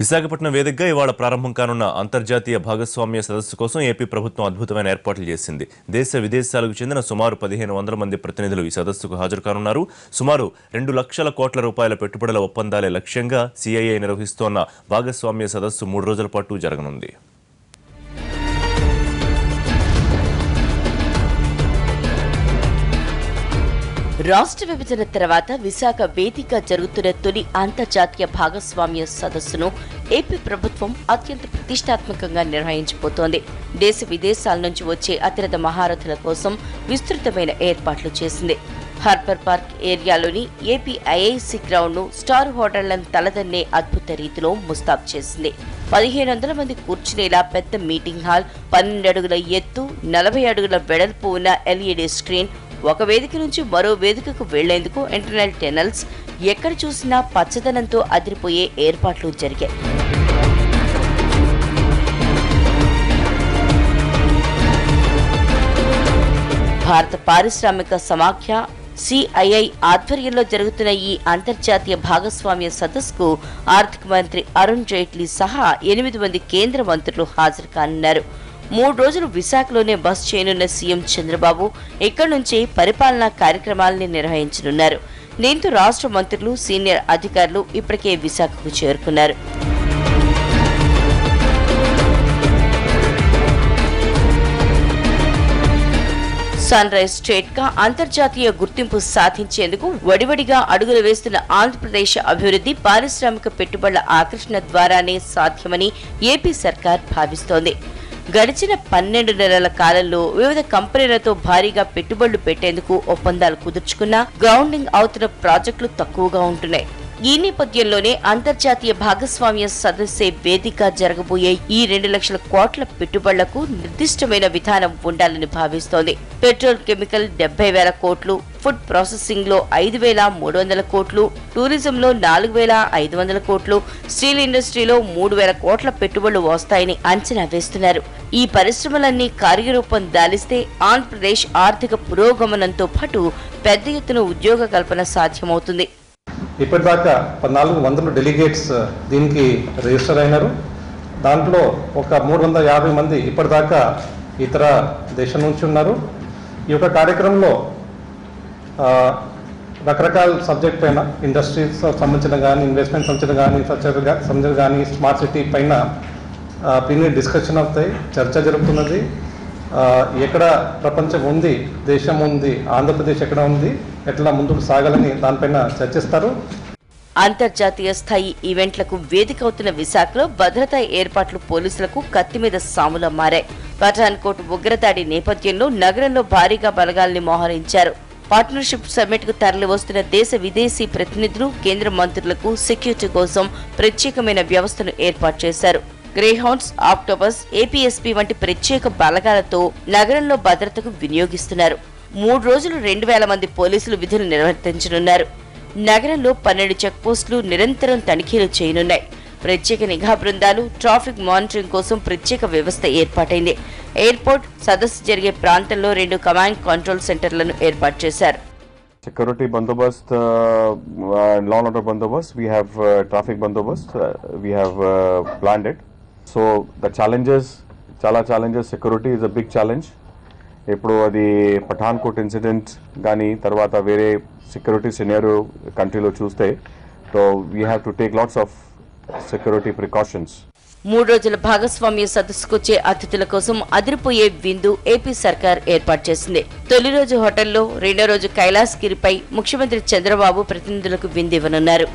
విశాఖపట్నం వేదికగా ఇవాళ ప్రారంభం కానున్న అంతర్జాతీయ భాగస్వామ్య సదస్సు కోసం ఏపీ ప్రభుత్వం అద్భుతమైన ఏర్పాట్లు చేసింది. దేశ విదేశాలకు చెందిన సుమారు పదిహేను వందల మంది ప్రతినిధులు ఈ సదస్సుకు హాజరు కానున్నారు సుమారు రెండు లక్షల కోట్ల రూపాయల పెట్టుబడుల ఒప్పందాలే లక్ష్యంగా సిఐఐ నిర్వహిస్తోన్న భాగస్వామ్య సదస్సు మూడు రోజుల పాటు జరగనుంది. రాష్ట్ర విభజన తర్వాత విశాఖ వేదిక జరుగుతున్న తొలి అంతర్జాతీయ భాగస్వామ్య సదస్సును ఏపీ ప్రభుత్వం అత్యంత ప్రతిష్టాత్మకంగా నిర్వహించబోతోంది. దేశ విదేశాల నుంచి వచ్చే అతిరథ మహారథుల కోసం విస్తృతమైన ఏర్పాట్లు చేసింది. హార్బర్ పార్క్ ఏరియాలోని ఏపీ ఐఐసి గ్రౌండ్ను స్టార్ హోటళ్ళను తలదన్నే అద్భుత రీతిలో ముస్తాబ్ చేసింది. పదిహేను వందల మంది కూర్చునేలా పెద్ద మీటింగ్ హాల్ పన్నెండు అడుగుల ఎత్తు నలభై అడుగుల వెడల్పు ఉన్న ఎల్ఈడి స్క్రీన్ ఒక వేదిక నుంచి మరో వేదికకు వెళ్ళేందుకు ఇంటర్నల్ టెనల్స్ ఎక్కడ చూసినా పచ్చదనంతో అదిరిపోయే ఏర్పాట్లు జరిగాయి. భారత పారిశ్రామిక సమాఖ్య సిఐఐ ఆధ్వర్యంలో జరుగుతున్న ఈ అంతర్జాతీయ భాగస్వామ్య సదస్సుకు ఆర్థిక మంత్రి అరుణ్ జైట్లీ సహా ఎనిమిది మంది కేంద్ర మంత్రులు హాజరు కానున్నారు. మూడు రోజులు విశాఖలోనే బస్ చేయనున్న సీఎం చంద్రబాబు ఇక్కడి నుంచి పరిపాలనా కార్యక్రమాలని నిర్వహించనున్నారు. దీంతో రాష్ట్ర మంత్రులు సీనియర్ అధికారులు ఇప్పటికే విశాఖకు చేరుకున్నారు. సన్ రైజ్ స్టేట్గా అంతర్జాతీయ గుర్తింపు సాధించేందుకు వడివడిగా అడుగులు వేస్తున్న ఆంధ్రప్రదేశ్ అభివృద్ధి పారిశ్రామిక పెట్టుబడుల ఆకర్షణ ద్వారానే సాధ్యమని ఏపీ సర్కార్ భావిస్తోంది. గడిచిన పన్నెండు నెలల కాలంలో వివిధ కంపెనీలతో భారీగా పెట్టుబడులు పెట్టేందుకు ఒప్పందాలు కుదుర్చుకున్నా గ్రౌండింగ్ అవుతున్న ప్రాజెక్టులు తక్కువగా ఉంటున్నాయి. ఈ నేపథ్యంలోనే అంతర్జాతీయ భాగస్వామ్య సదస్సే వేదిక జరగబోయే ఈ రెండు లక్షల కోట్ల పెట్టుబడులకు నిర్దిష్టమైన విధానం ఉండాలని భావిస్తోంది. పెట్రోల్ కెమికల్ డెబ్బై వేల కోట్లు ఫుడ్ ప్రాసెసింగ్లో ఐదు వేల మూడు వందల కోట్లు టూరిజంలో నాలుగు వేల ఐదు వందల కోట్లు స్టీల్ ఇండస్ట్రీలో మూడు వేల కోట్ల పెట్టుబడులు వస్తాయని అంచనా వేస్తున్నారు. ఈ పరిశ్రమలన్నీ కార్యరూపం దాలిస్తే ఆంధ్రప్రదేశ్ ఆర్థిక పురోగమనంతో పాటు పెద్ద ఎత్తున ఉద్యోగ కల్పన సాధ్యమవుతుంది. ఇప్పటిదాకా పద్నాలుగు వందల డెలిగేట్స్ దీనికి రిజిస్టర్ అయినారు. దాంట్లో ఒక మూడు వందల యాభై మంది ఇప్పటిదాకా ఇతర దేశం నుంచి ఉన్నారు. ఈ యొక్క కార్యక్రమంలో రకరకాల సబ్జెక్ట్ పైన ఇండస్ట్రీస్ సంబంధించిన కానీ ఇన్వెస్ట్మెంట్ సంబంధించిన కానీ ఇన్ఫ్రాస్ట్రక్చర్ సంబంధించిన కానీ స్మార్ట్ సిటీ పైన దీన్ని డిస్కషన్ అవుతాయి చర్చ జరుగుతున్నది ఎక్కడ ప్రపంచం ఉంది దేశం ఉంది ఆంధ్రప్రదేశ్ ఎక్కడ ఉంది ఎట్లా ముందుకు సాగాలని దానిపైన చర్చిస్తారు. అంతర్జాతీయ స్థాయి ఈవెంట్లకు వేదిక అవుతున్న విశాఖలో భద్రతా ఏర్పాట్లు పోలీసులకు కత్తి మీద సాములా మారాయి. పఠాన్కోట్ ఉగ్రదాడి నేపథ్యంలో నగరంలో భారీగా బలగాల్ని మోహరించారు. పార్ట్నర్షిప్ సమ్మిట్కు తరలి వస్తున్న దేశ విదేశీ ప్రతినిధులు కేంద్ర మంత్రులకు సెక్యూరిటీ కోసం ప్రత్యేకమైన వ్యవస్థను ఏర్పాటు చేశారు. గ్రేహౌండ్స్ ఆక్టోబస్ ఏపీఎస్పీ వంటి ప్రత్యేక బలగాలతో నగరంలో భద్రతకు వినియోగిస్తున్నారు. మూడు రోజులు రెండు వేల మంది పోలీసులు విధులు నిర్వర్తించనున్నారు. నగరంలో పన్నెండు చెక్పోస్టులు నిరంతరం తనిఖీలు చేయనున్నాయి. ప్రత్యేక నిఘా బృందాలు ట్రాఫిక్ మానిటరింగ్ కోసం ప్రత్యేక వ్యవస్థ ఏర్పాటైంది. ఎయిర్పోర్ట్ సదస్సు జరిగే ప్రాంతంలో రెండు కమాండ్ కంట్రోల్ సెంటర్లను ఏర్పాటు చేశారు. security bandobast, uh, uh, law and order bandobast, we have uh, traffic bandobast, uh, we have uh, planned it. So the challenges చాలా challenges security is a big challenge ఇప్పుడు అది Pathankot incident కానీ తర్వాత వేరే security senior కంట్రీలో చూస్తే so we have to take lots of security precautions మూడు రోజుల భాగస్వామ్య సదస్సుకొచ్చే అతిథుల కోసం అదిరిపోయే విందు ఏపీ సర్కార్ ఏర్పాటు చేసింది. తొలి రోజు హోటల్లో రెండో రోజు కైలాస్ గిరిపై ముఖ్యమంత్రి చంద్రబాబు ప్రతినిధులకు విందివ్వనున్నారు